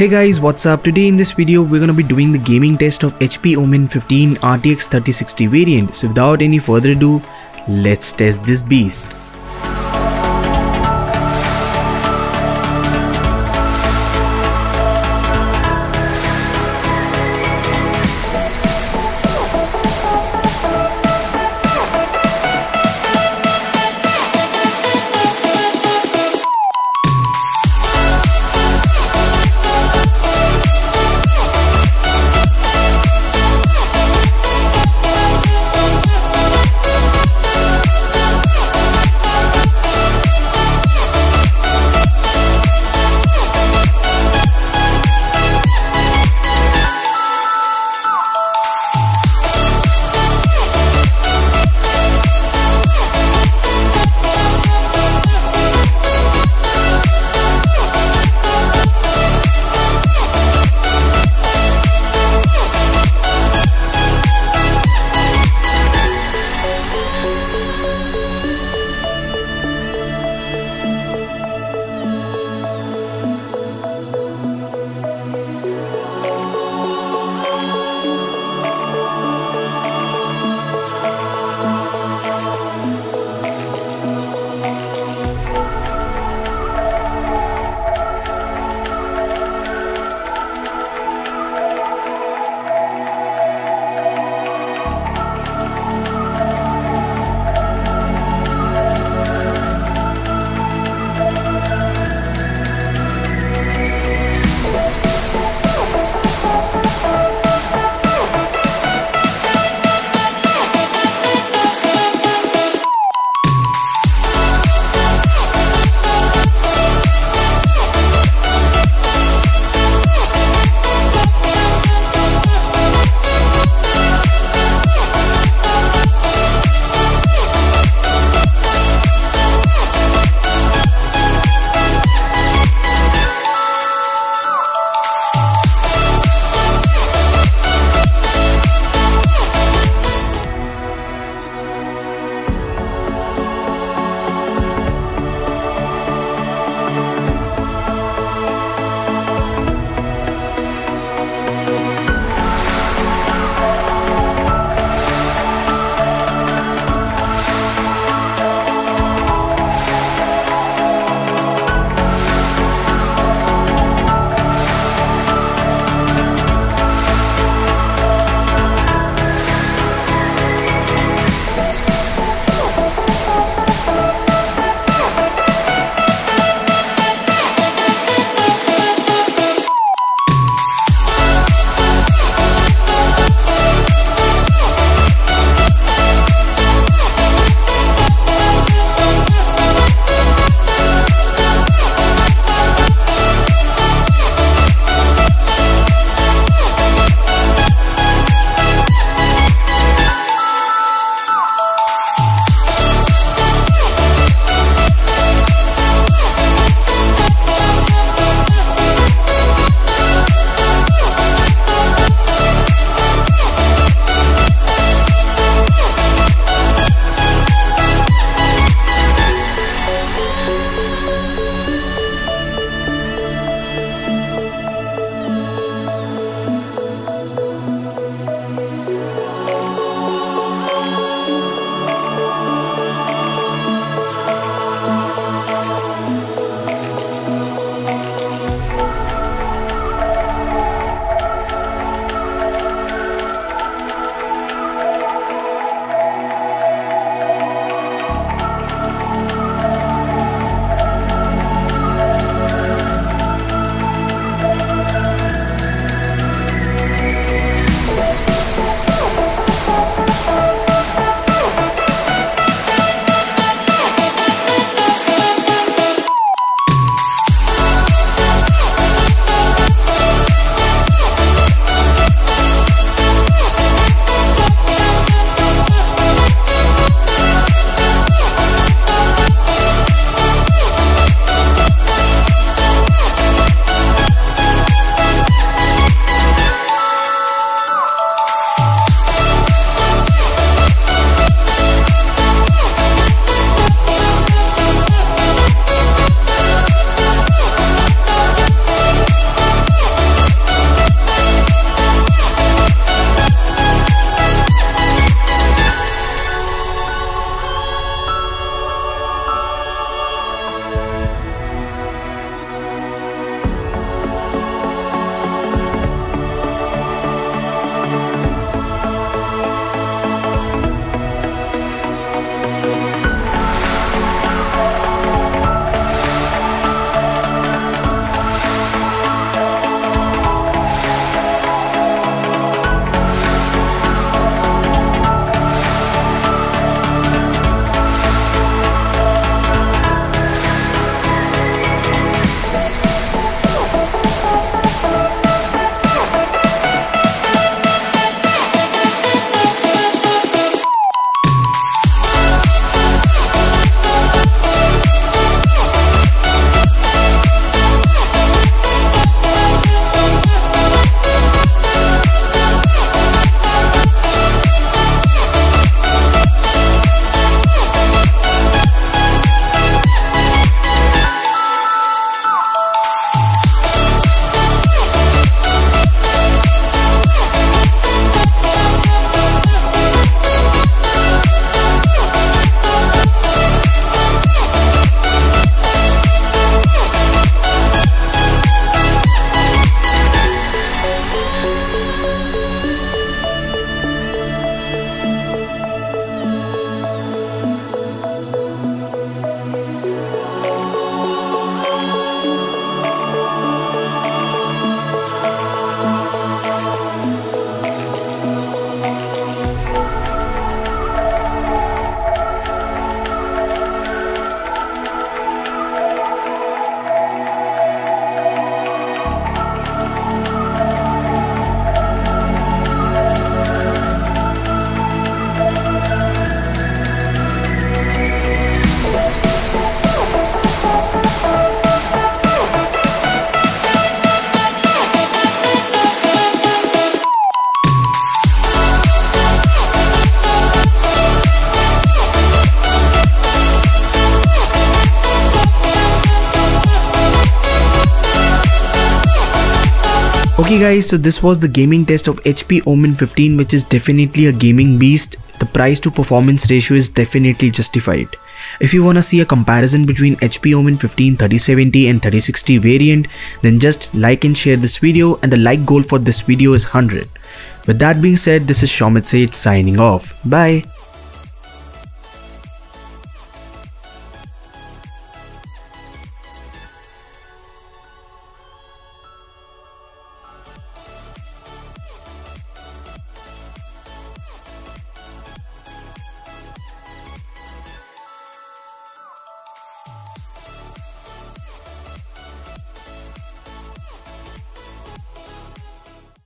Hey guys, what's up? Today in this video, we're gonna be doing the gaming test of HP Omen 15 RTX 3060 variant. So without any further ado, let's test this beast. Okay guys, so this was the gaming test of HP Omen 15 which is definitely a gaming beast. The price to performance ratio is definitely justified. If you wanna see a comparison between HP Omen 15 3070 and 3060 variant, then just like and share this video and the like goal for this video is 100. With that being said, this is Shaumit Seth signing off. Bye.